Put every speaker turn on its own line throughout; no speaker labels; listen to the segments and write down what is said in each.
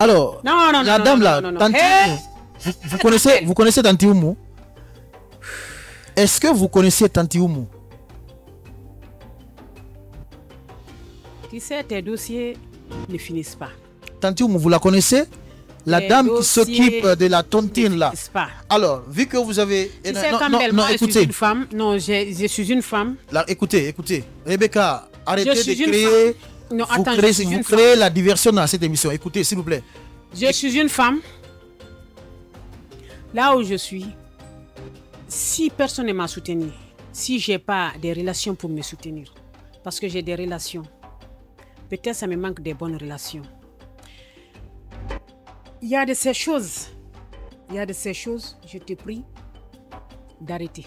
Alors,
Non, non,
la
non,
dame là. Tanti
Hey
vous, vous connaissez, vous connaissez Tanti Est-ce que vous connaissez Tanti Oumou
Tu sais, tes dossiers ne finissent pas.
Tanti Oumou, vous la connaissez? La
Les
dame qui s'occupe de la tontine là.
Pas.
Alors, vu que vous avez...
Tu
Eh,
sais,
non, non,
moi, je suis
écoutez,
une femme. Non, je, je suis une femme.
là, écoutez, écoutez. Rebecca, arrêtez de créer...
Non,
vous
attends,
créez,
je
vous la diversion dans cette émission. Écoutez, s'il vous plaît.
Je suis une femme. Là où je suis, si personne ne m'a soutenu, si j'ai pas des relations pour me soutenir, parce que j'ai des relations, peut-être ça me manque des bonnes relations. Il y a de ces choses, il y a de ces choses, je te prie d'arrêter.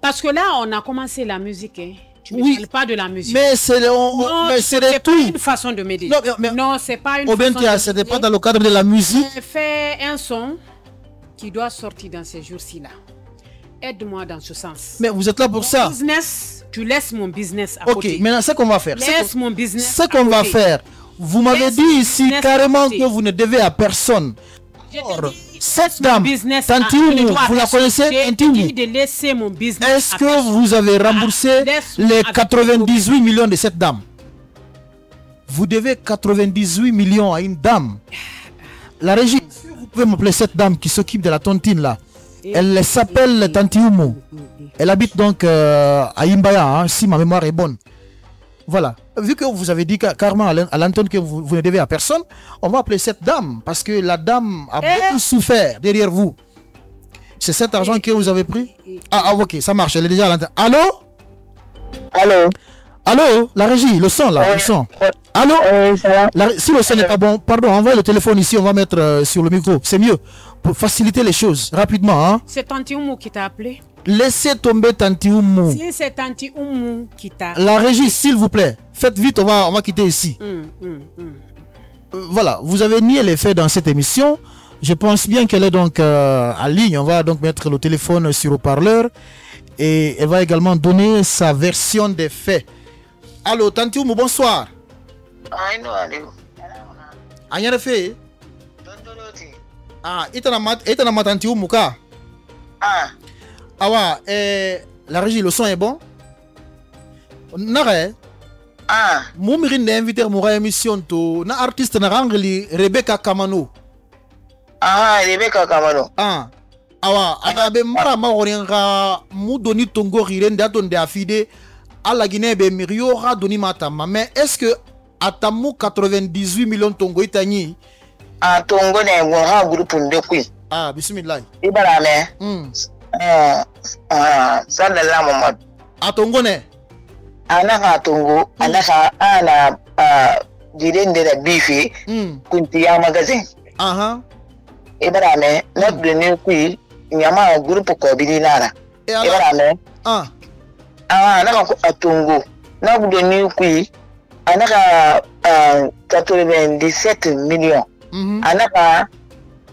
Parce que là, on a commencé la musique. Hein. Tu ne
Oui.
parles pas de la musique.
Mais c'est le- on-
non,
mais c'est
c'est
le
pas
tout.
une façon de m'aider.
Non, mais-
Non, c'est pas une façon
Bentia,
de
ce n'est pas
m'aider.
dans le cadre de la musique.
Fait un son qui doit sortir dans ces jours-ci là. Aide-moi dans ce sens.
Mais vous êtes là pour ça.
Business, tu laisses mon business à
Ok,
côté.
maintenant, ce qu'on va faire.
Laisse
qu'on-
mon business.
Ce qu'on va faire, vous m'avez dit
mon
ici carrément que vous ne devez à personne.
Je te dis,
cette dame,
business
Tanti
à-
Oumou,
je dois
vous la connaissez. Est-ce que vous avez remboursé
Ah, laisse-moi
les
avec
98 millions de cette dame? Vous devez 98 millions à une dame. La régie, vous pouvez m'appeler cette dame qui s'occupe de la tontine là Elle s'appelle Tanti Oumou. Elle habite donc euh, à Imbaya, hein, si ma mémoire est bonne. Voilà. Vu que vous avez dit ca- carrément à l'an- à l'antenne que vous, vous ne devez à personne, on va appeler cette dame parce que la dame a
Eh.
beaucoup souffert derrière vous. C'est cet argent que vous avez pris? Ah, ah, ok, ça marche, elle est déjà à l'antenne. Allô?
Allô?
Allô? La régie, le son là, le son. Allô? La Si le son n'est pas bon, pardon, envoyez le téléphone ici, on va mettre euh, sur le micro. C'est mieux. Pour faciliter les choses, rapidement. Hein.
C'est Tanti Oumou qui t'a appelé.
Laissez tomber Tanti Oumou.
Si c'est Tanti Oumou qui t'a.
La régie, s'il vous plaît, faites vite, on va, on va quitter ici.
Hum, hum, hum.
Euh, voilà, vous avez nié les faits dans cette émission. Je pense bien qu'elle est donc euh, en ligne. On va donc mettre le téléphone sur haut-parleur et elle va également donner sa version des faits. Allô, Tanti Oumou, bonsoir.
Ai no Aliou.
Anya fait. Ah, itana mat, itana matanti Oumou ka.
Ah,
Awa, eh, la régie, le son est bon? Nare,
ah,
mumiri ne invité moura émission to na artiste na rangli Rebecca Kamano.
ah, Rebecca Kamano.
Ah, awa, aga be mara ma nga mu doni tongo riren da don de afide ala guinée be mirio ra doni matama. Mais est-ce que atamu 98 millions tongo itani?
Ah, tongo ne ha groupe nde kui.
Ah, bismillah.
Ibara me. Ah, ah, sallallahu Muhammad.
Atongo ne?
Ana ha tongo, ana ha ana ah jiren de da bifi
Hmm.
kunti ya magazine.
Aha.
Ibara me, na doni kui nyama groupe ko bidi nara.
Et alors?
Ibara me.
Ah.
Ah, na ko atongo. Na doni kui ana ka ah 97 millions.
Mhm.
anaka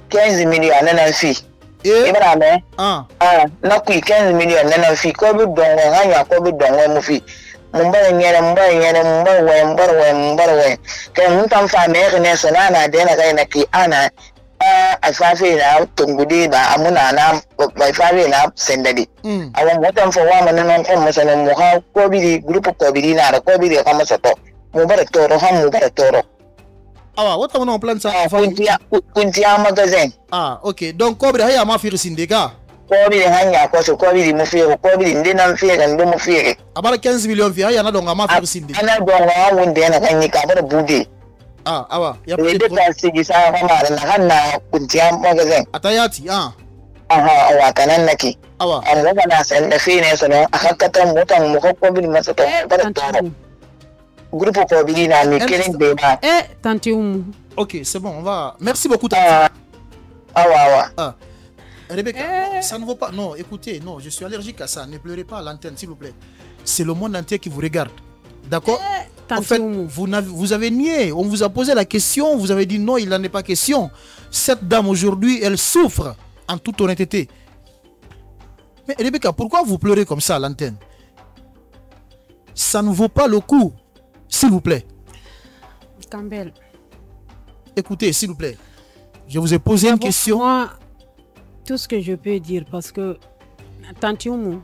15 million nana fi
Eh?
i bena
mɛn na
ah. ah, kui quinze million nana fi. Ko bi dɔn wɛn an y'a ko bi dɔn wɛn mu fi. Mun bari ɲɛnɛ mun bari ɲɛnɛ mun bari wɛn mun bari wɛn mun bari wɛn kɛ mun tan fa mɛ ɛkɛ nɛ sɔn n'a na dɛnɛ ka yɛnɛ ki an na a fafe na tungudi na amuna na bai fafe na sendade
mm.
awon motan fo wa manan non kon masana mu ha ko biri grupo ko biri na da ko biri ka masa to. Mu bara toro ha mu bara toro
awa what am na plan sa
afa eh, kuntiya kuntiya magazine.
Ah okay. Donc kobri haya ma firu sindika
kobri hanya ko so kobri mu firu kobri ndi nan firu ndi mu firu
abara 15 million fi haya na donga ma firu sindika
ana donga wa wunde na kanyi ka bara bude.
Ah awa ya
eh,
pe
de ta sigi sa ma ma na kanna kuntiya magazine.
Atayati ah.
Aha awa kanan nake
awa
an gaba na san da fi ne sanan akakatan mutan mu ko kobri masa to bara
eh,
to groupe na ba
Eh, Tanti Oumou.
Ok, c'est bon, on va. Merci beaucoup, Tati.
ah awa awa
Ah. Rebecca,
Eh.
ça ne vaut pas. Non, écoutez, non, je suis allergique à ça. Ne pleurez pas à l'antenne, s'il vous plaît. C'est le monde entier qui vous regarde. D'accord En
Tanti
fait, vous, n'avez- vous avez nié. On vous a posé la question. Vous avez dit non, il n'en est pas question. Cette dame aujourd'hui, elle souffre en toute honnêteté. Mais Rebecca, pourquoi vous pleurez comme ça à l'antenne? Ça ne vaut pas le coup. S'il vous plaît.
Campbell,
écoutez, s'il vous plaît. Je vous ai posé une question.
Moi, tout ce que je peux dire, parce que, attention,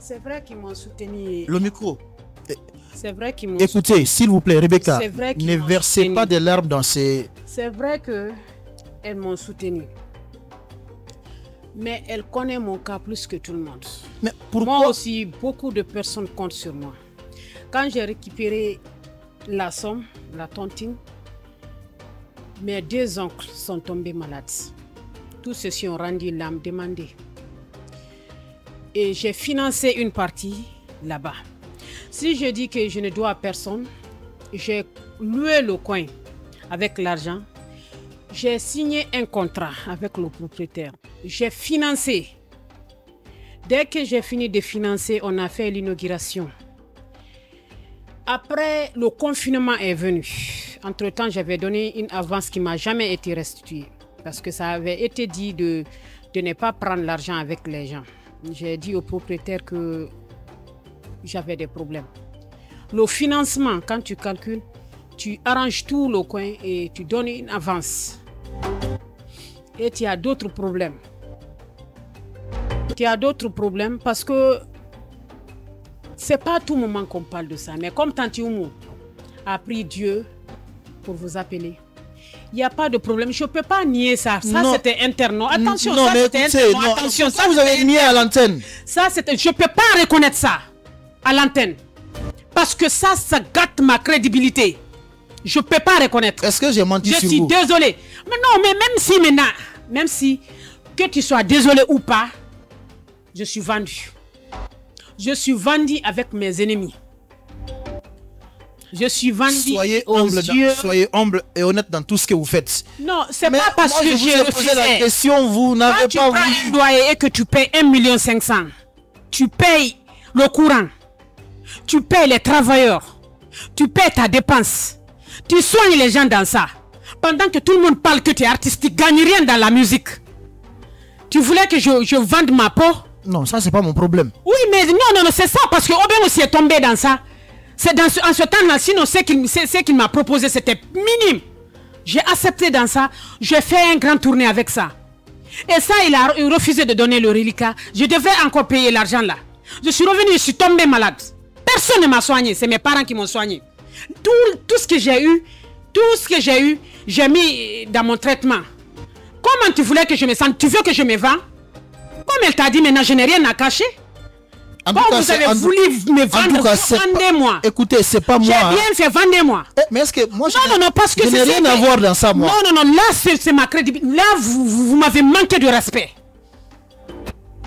c'est vrai qu'ils m'ont soutenu.
Le micro.
C'est vrai qu'ils m'ont
Écoutez, s'il vous plaît, Rebecca,
C'est vrai
ne versez
soutenu.
pas des larmes dans ces...
C'est vrai que elles m'ont soutenu. Mais elle connaît mon cas plus que tout le monde.
Mais
Moi
pourquoi
aussi, beaucoup de personnes comptent sur moi. Quand j'ai récupéré la somme, la tontine, mes deux oncles sont tombés malades. Tous ceux-ci ont rendu l'âme demandée. Et j'ai financé une partie là-bas. Si je dis que je ne dois à personne, j'ai loué le coin avec l'argent. J'ai signé un contrat avec le propriétaire. J'ai financé Dès que j'ai fini de financer, on a fait l'inauguration. Après, le confinement est venu. Entre-temps, j'avais donné une avance qui m'a jamais été restituée. Parce que ça avait été dit de, de ne pas prendre l'argent avec les gens. J'ai dit au propriétaire que j'avais des problèmes. Le financement, quand tu calcules, tu arranges tout le coin et tu donnes une avance. Et tu as d'autres problèmes tu as d'autres problèmes parce que c'est pas à tout moment qu'on parle de ça. Mais comme Tanti Oumou a pris Dieu pour vous appeler, il n'y a pas de problème. Je ne peux pas nier ça. Ça, c'était interne. Attention,
non,
ça, c'était interne.
non,
attention,
ça, vous avez nié à l'antenne.
ça, c'était. Je ne peux pas reconnaître ça à l'antenne. Parce que ça, ça gâte ma crédibilité. Je ne peux pas reconnaître.
Est-ce que j'ai menti
Je
sur
suis
vous?
désolé. Mais non, mais même si maintenant, même si que tu sois désolé ou pas, je suis vendu. Je suis vendu avec mes ennemis. Je suis vendu
Soyez humble, dans- soyez humble et honnête dans tout ce que vous faites.
Non, c'est pas parce
moi,
que
je vous ai posé la question, vous n'avez
tu
pas
prends un loyer et que tu payes 1 million 500, tu payes le courant, tu payes les travailleurs, tu payes ta dépense, tu soignes les gens dans ça. Pendant que tout le monde parle que tu es artiste, tu gagnes rien dans la musique. Tu voulais que je, je vende ma peau?
Non, ça, c'est pas mon problème.
Oui, mais non, non, non, c'est ça, parce que Oben aussi est tombé dans ça. C'est dans ce, en ce temps-là, sinon ce qu'il m'a proposé, c'était minime. J'ai accepté dans ça, j'ai fait un grand tournée avec ça. Et ça, il a re- refusé de donner le reliquat. Je devrais encore payer l'argent là. Je suis revenu, je suis tombé malade. Personne ne m'a soigné, c'est mes parents qui m'ont soigné. Tout, tout ce que j'ai eu, tout ce que j'ai eu, j'ai mis dans mon traitement. Comment tu voulais que je me sente? Tu veux que je me vends Comme elle t'a dit maintenant, je n'ai rien à cacher.
En
Bon, vous avez
en
voulu me vendre, vendez-moi.
Écoutez, c'est pas
J'ai
moi. hein.
bien fait, vendez-moi.
Eh, mais est-ce que moi, je
Non, non, non, parce que
je n'ai
c'est-
rien à voir dans ça, moi.
Non, non, non, là, c'est ma crédibilité. Là, vous, vous, vous m'avez manqué de respect.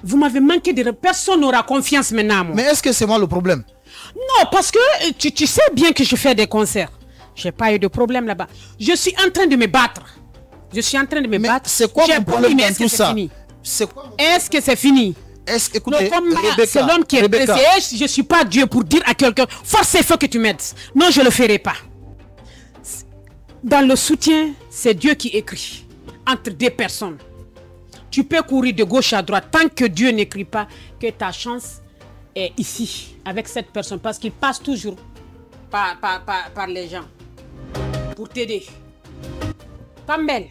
Vous m'avez manqué de respect. Personne n'aura confiance maintenant moi.
Mais est-ce que c'est moi le problème?
Non, parce que euh, tu, tu sais bien que je fais des concerts. J'ai pas eu de problème là-bas. Je suis en train de me battre. Je suis en train de me
Mais
battre.
c'est quoi
J'ai
mon problème dans tout ça?
Est-ce que c'est fini?
Est-ce écoutez, Rebecca,
c'est l'homme qui est
Rebecca,
blessé. Je ne suis pas Dieu pour dire à quelqu'un, force, il faut que tu m'aides. Non, je ne le ferai pas. Dans le soutien, c'est Dieu qui écrit entre deux personnes. Tu peux courir de gauche à droite tant que Dieu n'écrit pas que ta chance est ici, avec cette personne, parce qu'il passe toujours par, par, par, par les gens pour t'aider. Campbell,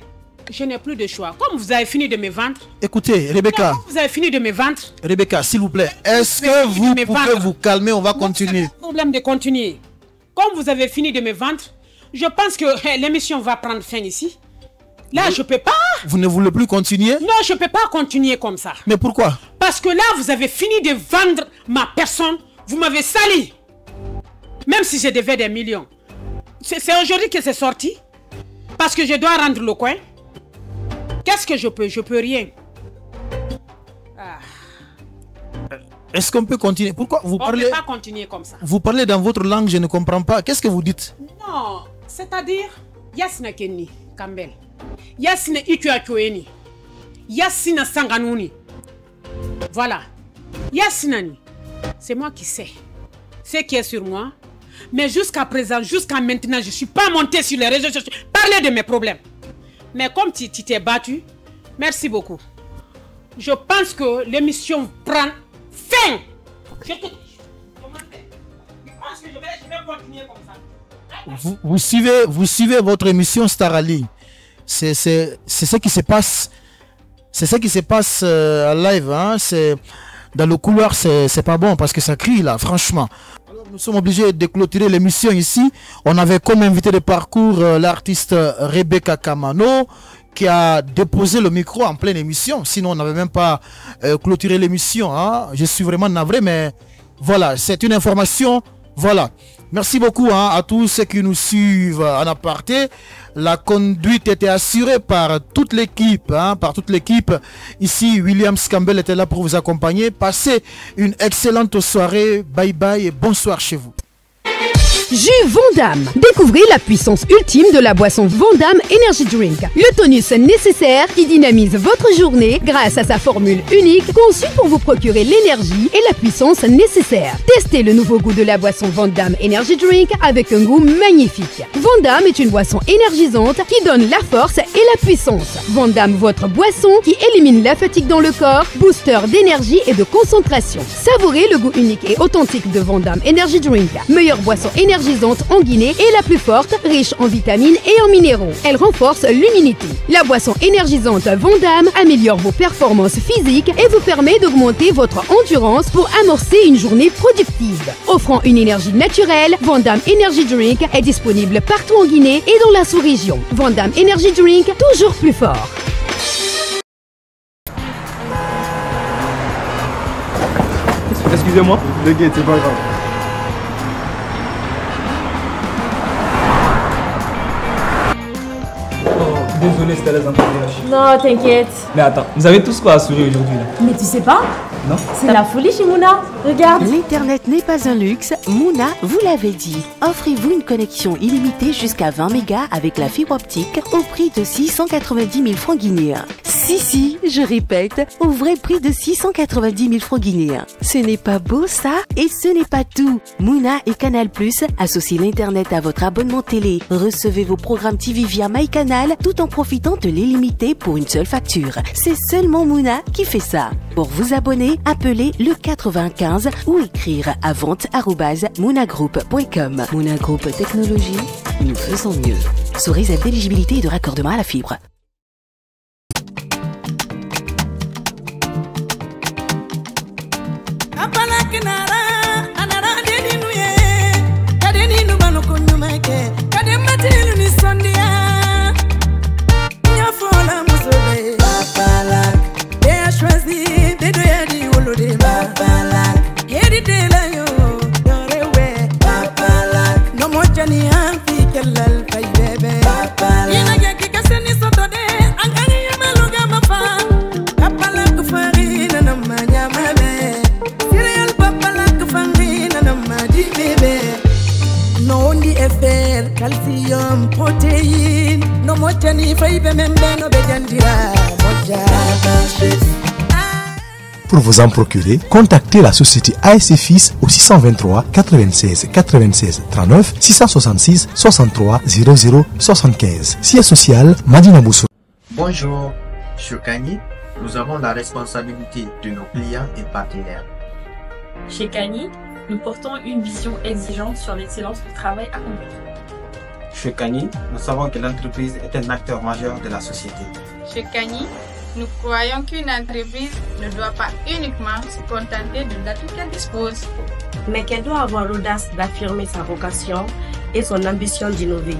je n'ai plus de choix. Comme vous avez fini de me vendre,
Écoutez, Rebecca,
comme vous avez fini de me vendre,
Rebecca, s'il vous plaît, est-ce que vous pouvez
vendre.
vous calmer? On va
Non,
continuer.
pas problème de continuer. Comme vous avez fini de me vendre, je pense que eh, l'émission va prendre fin ici. Là, je peux pas.
Vous ne voulez plus continuer?
Non, je peux pas continuer comme ça.
Mais pourquoi?
Parce que là, vous avez fini de vendre ma personne. Vous m'avez sali. Même si je devais des millions. C'est aujourd'hui que c'est sorti. Parce que je dois rendre le coin. Qu'est-ce que je peux Je peux rien. Ah,
Est-ce qu'on peut continuer? Pourquoi vous
on ne
parlez
peut pas continuer comme ça.
Vous parlez dans votre langue, je ne comprends pas. Qu'est-ce que vous dites?
Non, c'est-à-dire, Yasina Kenni, Campbell. Yasina Ikuakoeni. Yasina Sanganuni. Voilà. Yasina ni. C'est moi qui sais. Ce qui est sur moi. Mais jusqu'à présent, jusqu'à maintenant, je ne suis pas monté sur les réseaux sociaux. Parler de mes problèmes. Mais comme tu t'es battu, merci beaucoup. Je pense que l'émission prend fin. Je te... Je pense que je vais, je vais continuer comme ça.
vous, vous suivez, vous suivez votre émission Star Ali. C'est c'est- c'est ce qui se passe. C'est ce qui se passe euh, en live. Hein. C'est dans le couloir, c'est c'est pas bon parce que ça crie là, franchement. Nous sommes obligés de clôturer l'émission ici. On avait comme invité de parcours euh, l'artiste Rebecca Kamano qui a déposé le micro en pleine émission. Sinon, on n'avait même pas euh, clôturé l'émission. hein. Je suis vraiment navré, mais voilà, c'est une information. Voilà. Merci beaucoup hein, à tous ceux qui nous suivent en aparté. La conduite était assurée par toute l'équipe, hein, par toute l'équipe. Ici, Williams Campbell était là pour vous accompagner. Passez une excellente soirée. Bye bye et bonsoir chez vous.
Jus Vondam. Découvrez la puissance ultime de la boisson Vondam Energy Drink. Le tonus nécessaire qui dynamise votre journée grâce à sa formule unique conçue pour vous procurer l'énergie et la puissance nécessaires. Testez le nouveau goût de la boisson Vondam Energy Drink avec un goût magnifique. Vondam est une boisson énergisante qui donne la force et la puissance. Vondam, votre boisson qui élimine la fatigue dans le corps, booster d'énergie et de concentration. Savourez le goût unique et authentique de Vondam Energy Drink. Meilleure boisson énergisante en Guinée et la plus forte, riche en vitamines et en minéraux. Elle renforce l'immunité. La boisson énergisante Vondam améliore vos performances physiques et vous permet d'augmenter votre endurance pour amorcer une journée productive. Offrant une énergie naturelle, Vondam Energy Drink est disponible partout en Guinée et dans la sous-région. Vondam Energy Drink, toujours plus fort.
Excusez-moi.
T'inquiète, c'est pas grave.
Désolé, c'était les embouteillages.
Non, t'inquiète.
Mais attends, vous avez tous quoi assurer aujourd'hui là?
Mais tu sais pas? C'est la folie chez Mouna. Regarde.
L'Internet n'est pas un luxe, Mouna vous l'avez dit. Offrez-vous une connexion illimitée jusqu'à 20 mégas avec la fibre optique au prix de 690 000 francs guinéens. Si, si, je répète, au vrai prix de 690 000 francs guinéens. Ce n'est pas beau ça? Et ce n'est pas tout. Mouna et Canal Plus associent l'Internet à votre abonnement télé. Recevez vos programmes TV via MyCanal tout en profitant de l'illimité pour une seule facture. C'est seulement Mouna qui fait ça. Pour vous abonner, appelez le 95 ou écrire à vente@moonagroup.com. Moona Group Technologie, nous faisons mieux. Sous réserve d'éligibilité et de raccordement à la fibre.
Pour vous en procurer, contactez la société ASC Fils au 623 96 96 39 666 63 00 75. Siège social Madina Boussou.
Bonjour, chez Kanye, nous avons la responsabilité de nos clients et partenaires.
Chez Kanye, nous portons une vision exigeante sur l'excellence du travail accompli.
Chez Kanye, nous savons que l'entreprise est un acteur majeur de la société.
Chez Kanye, nous croyons qu'une entreprise ne doit pas uniquement se contenter de l'atout qu'elle dispose,
mais qu'elle doit avoir l'audace d'affirmer sa vocation et son ambition d'innover.